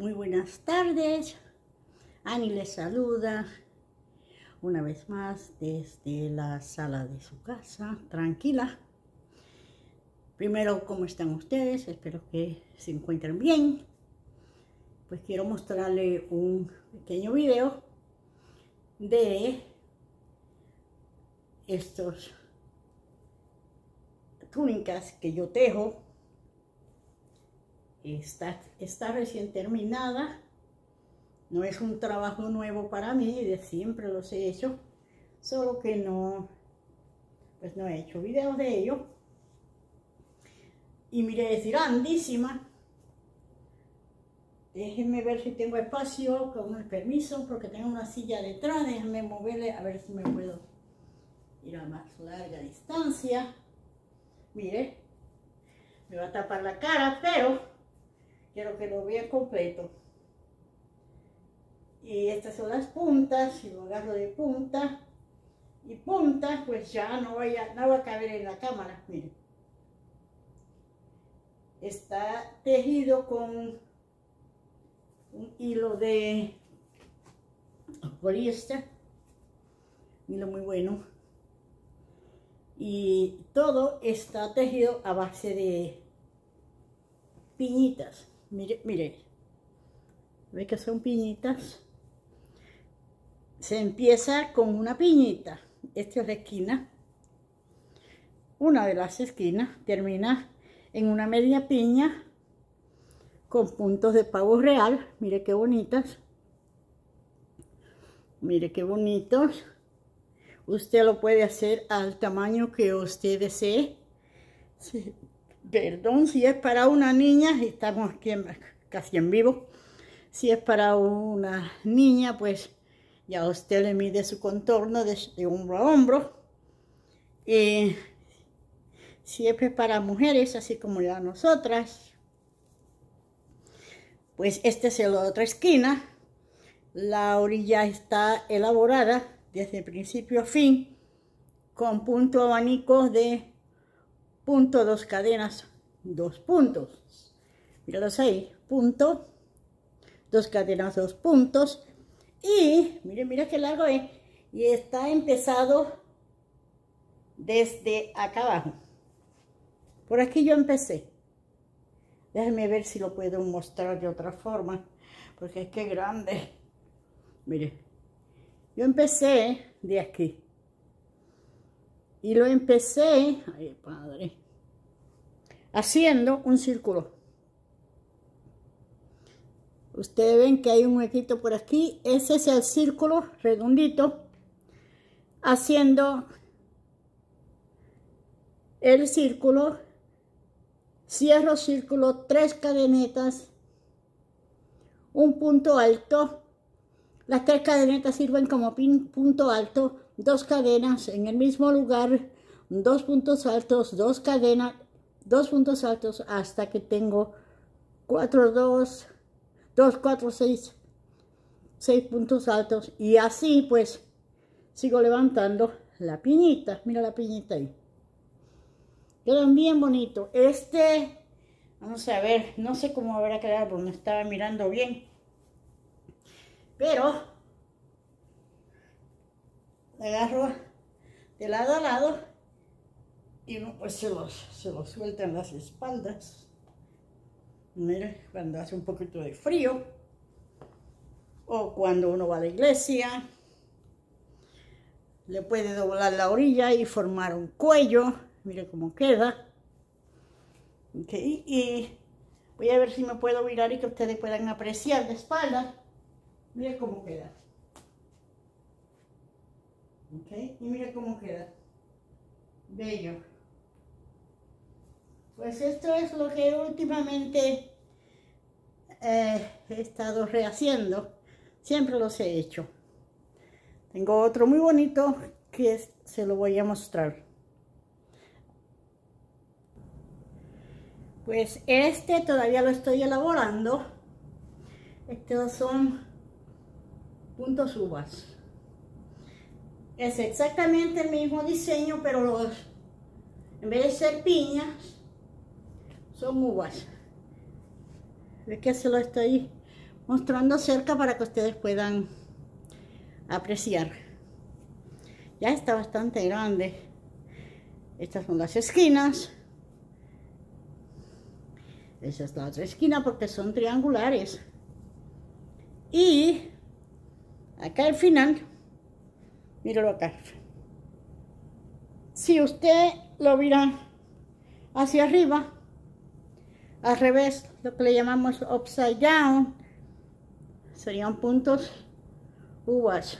Muy buenas tardes. Ani les saluda una vez más desde la sala de su casa, tranquila. Primero, ¿cómo están ustedes? Espero que se encuentren bien. Pues quiero mostrarle un pequeño video de estos túnicas que yo tejo Está, está recién terminada. No es un trabajo nuevo para mí, de siempre los he hecho. Solo que no, pues no he hecho videos de ello. Y mire, es grandísima. Déjenme ver si tengo espacio con el permiso, porque tengo una silla detrás. Déjenme moverle a ver si me puedo ir a más larga distancia. Mire, me va a tapar la cara, pero quiero que lo vean completo. Y estas son las puntas, si lo agarro de punta y punta, pues ya no, vaya, no va a caber en la cámara, miren. Está tejido con un hilo de poliéster, hilo muy bueno. Y todo está tejido a base de piñitas. Mire, mire. ¿Ve que son piñitas? Se empieza con una piñita. Esta es la esquina. Una de las esquinas termina en una media piña con puntos de pavo real. Mire qué bonitas. Mire qué bonitos. Usted lo puede hacer al tamaño que usted desee. Perdón, si es para una niña, estamos aquí casi en vivo, si es para una niña, pues ya usted le mide su contorno de, hombro a hombro. Y si es para mujeres, así como ya nosotras, pues esta es la otra esquina. La orilla está elaborada desde principio a fin con punto abanico de punto, dos cadenas, dos puntos. Míralos ahí, punto, dos cadenas, dos puntos. Y, miren, mira qué largo es. Y está empezado desde acá abajo. Por aquí yo empecé. Déjenme ver si lo puedo mostrar de otra forma. Porque es que grande. Mire. Yo empecé de aquí. Y lo empecé, ay padre, haciendo un círculo. Ustedes ven que hay un huequito por aquí. Ese es el círculo redondito. Haciendo el círculo. Cierro círculo, tres cadenetas. Un punto alto. Las tres cadenetas sirven como punto alto. Dos cadenas en el mismo lugar. Dos puntos altos, dos cadenas dos puntos altos hasta que tengo 4, 2, 2, 4, 6, 6 puntos altos y así pues sigo levantando la piñita, mira la piñita ahí. Quedan bien bonito. Este, vamos a ver, no sé cómo habrá quedado porque me estaba mirando bien. Pero, agarro de lado a lado y uno pues se los, se los suelta las espaldas. Mire, cuando hace un poquito de frío o cuando uno va a la iglesia. Le puede doblar la orilla y formar un cuello. Mire cómo queda. Okay, y voy a ver si me puedo mirar y que ustedes puedan apreciar de espalda. Mire cómo queda. Okay, y mire cómo queda. Bello. Pues esto es lo que últimamente eh, he estado rehaciendo. Siempre los he hecho. Tengo otro muy bonito que se lo voy a mostrar. Pues este todavía lo estoy elaborando. Estos son puntos uvas. Es exactamente el mismo diseño, pero los, en vez de ser piñas, son uvas. ¿De qué se lo estoy mostrando cerca para que ustedes puedan apreciar. Ya está bastante grande. Estas son las esquinas. Esa es la otra esquina porque son triangulares. Y acá al final, míralo acá. Si usted lo mira hacia arriba, al revés, lo que le llamamos upside down, serían puntos uvas.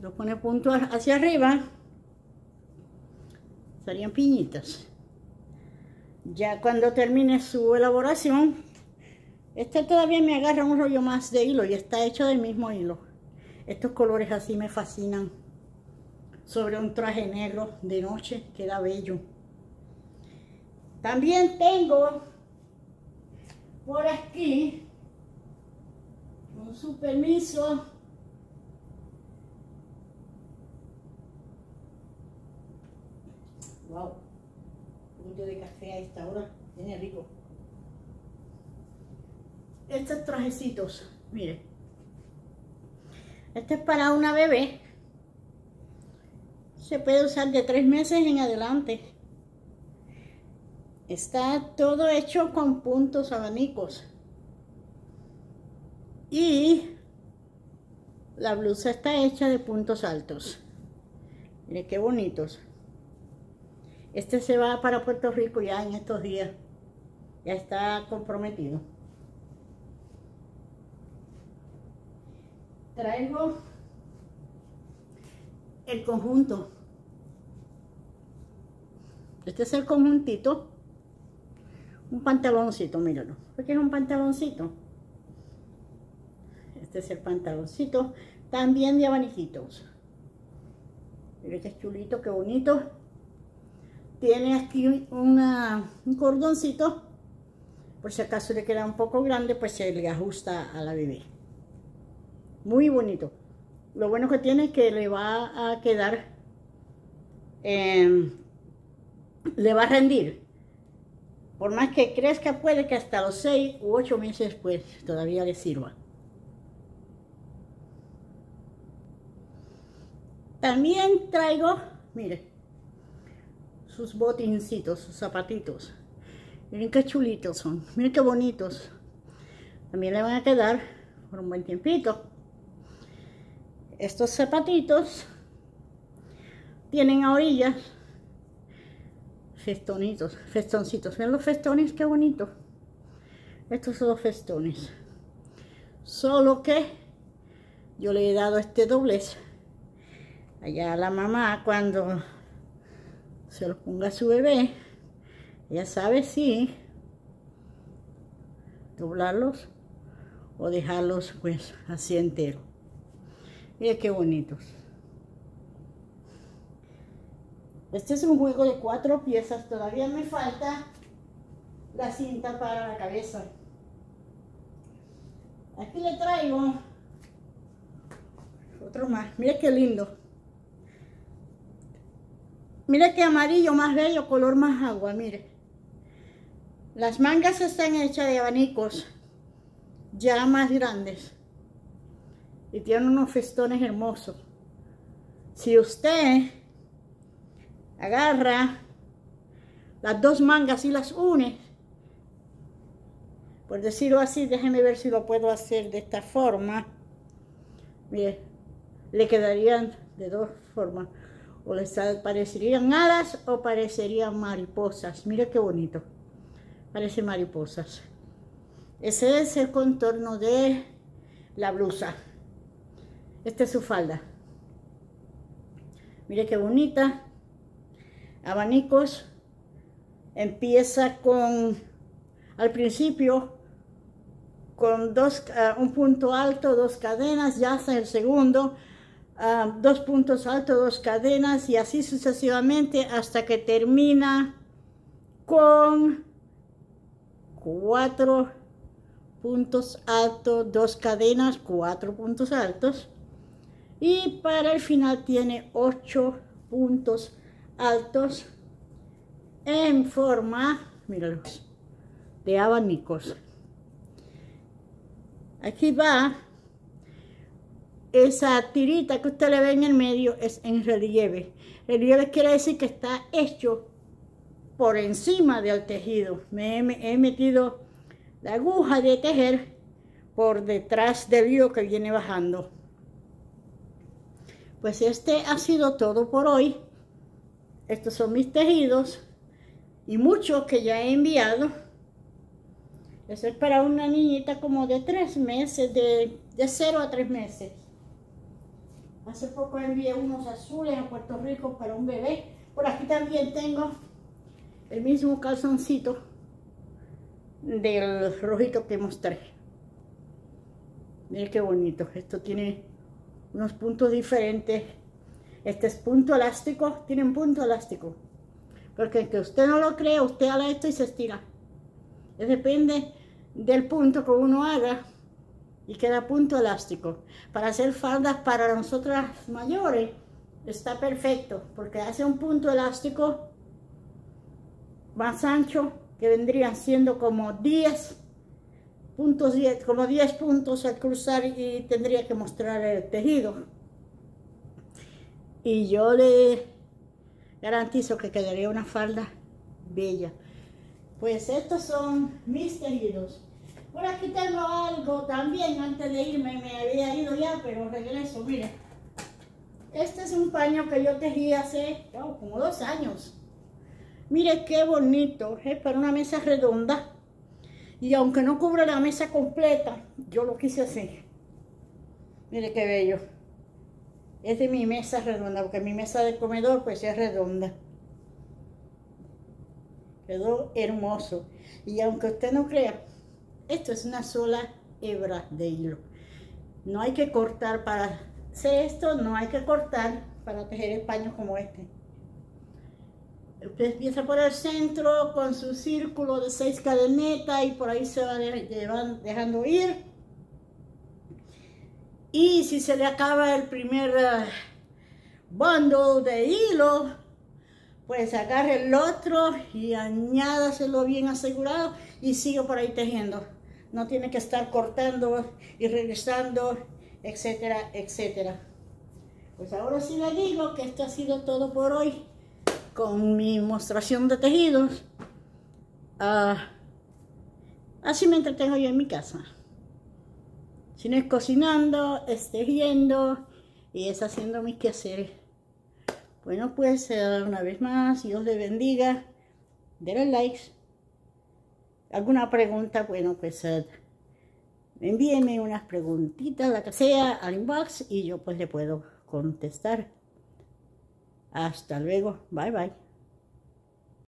Lo pone puntos hacia arriba, serían piñitas. Ya cuando termine su elaboración, este todavía me agarra un rollo más de hilo y está hecho del mismo hilo. Estos colores así me fascinan. Sobre un traje negro de noche, queda bello. También tengo por aquí, con su permiso, wow, un de café a esta hora, tiene rico. Estos trajecitos, mire, este es para una bebé, se puede usar de tres meses en adelante. Está todo hecho con puntos abanicos. Y la blusa está hecha de puntos altos. Mire qué bonitos. Este se va para Puerto Rico ya en estos días. Ya está comprometido. Traigo el conjunto. Este es el conjuntito un pantaloncito, míralo. Porque es un pantaloncito. Este es el pantaloncito. También de abaniquitos. Mira qué chulito, qué bonito. Tiene aquí una, un cordoncito. Por si acaso le queda un poco grande, pues se le ajusta a la bebé. Muy bonito. Lo bueno que tiene es que le va a quedar, eh, le va a rendir por más que crezca, puede que hasta los 6 u 8 meses pues todavía le sirva. También traigo, mire, sus botincitos, sus zapatitos. Miren qué chulitos son, miren qué bonitos. También le van a quedar por un buen tiempito. Estos zapatitos tienen orillas festonitos, festoncitos. Ven los festones, qué bonito. Estos son los festones. Solo que yo le he dado este doblez allá la mamá cuando se los ponga a su bebé. ya sabe si doblarlos o dejarlos pues así entero. Mira qué bonitos. Este es un juego de cuatro piezas. Todavía me falta la cinta para la cabeza. Aquí le traigo otro más. Mira qué lindo. Mira qué amarillo más bello, color más agua, mire. Las mangas están hechas de abanicos ya más grandes. Y tienen unos festones hermosos. Si usted agarra las dos mangas y las une. Por decirlo así, déjenme ver si lo puedo hacer de esta forma. Mire, le quedarían de dos formas. O les parecerían alas o parecerían mariposas. Mire qué bonito. Parece mariposas. Ese es el contorno de la blusa. Esta es su falda. Mire qué bonita abanicos. Empieza con, al principio, con dos, ah, un punto alto, dos cadenas, ya hasta el segundo, ah, dos puntos altos, dos cadenas y así sucesivamente hasta que termina con cuatro puntos altos, dos cadenas, cuatro puntos altos y para el final tiene ocho puntos altos en forma, míralos, de abanicos. aquí va esa tirita que usted le ve en el medio es en relieve. Relieve quiere decir que está hecho por encima del tejido. Me he, metido la aguja de tejer por detrás del hilo que viene bajando. Pues este ha sido todo por hoy. Estos son mis tejidos y muchos que ya he enviado. Eso es para una niñita como de tres meses, de, de cero a tres meses. Hace poco envié unos azules a Puerto Rico para un bebé. Por aquí también tengo el mismo calzoncito del rojito que mostré. Miren qué bonito. Esto tiene unos puntos diferentes. Este es punto elástico. Tiene un punto elástico. Porque que usted no lo cree, usted haga esto y se estira. Depende del punto que uno haga y queda punto elástico. Para hacer faldas para nosotras mayores está perfecto porque hace un punto elástico más ancho que vendrían siendo como 10 puntos, 10, como 10 puntos al cruzar y tendría que mostrar el tejido. Y yo le garantizo que quedaría una falda bella. Pues estos son mis tejidos. Por aquí tengo algo también, antes de irme me había ido ya, pero regreso, mire. Este es un paño que yo tejí hace oh, como dos años. Mire qué bonito, es para una mesa redonda. Y aunque no cubre la mesa completa, yo lo quise así. Mire qué bello. Es de mi mesa redonda, porque mi mesa de comedor pues es redonda. Quedó hermoso. Y aunque usted no crea, esto es una sola hebra de hilo. No hay que cortar para hacer esto, no hay que cortar para tejer paños como este. Usted empieza por el centro con su círculo de seis cadenetas y por ahí se va dejando ir. Y si se le acaba el primer uh, bundle de hilo, pues agarre el otro y añádaselo bien asegurado y sigue por ahí tejiendo. No tiene que estar cortando y regresando, etcétera, etcétera. Pues ahora sí le digo que esto ha sido todo por hoy con mi demostración de tejidos. Ah, así me entretengo yo en mi casa. Si no es cocinando, es tejiendo y es haciendo mis quehaceres. Bueno, pues una vez más, Dios le bendiga. Denle likes. ¿Alguna pregunta? Bueno, pues envíenme unas preguntitas, la que sea, al inbox y yo pues le puedo contestar. Hasta luego. Bye bye.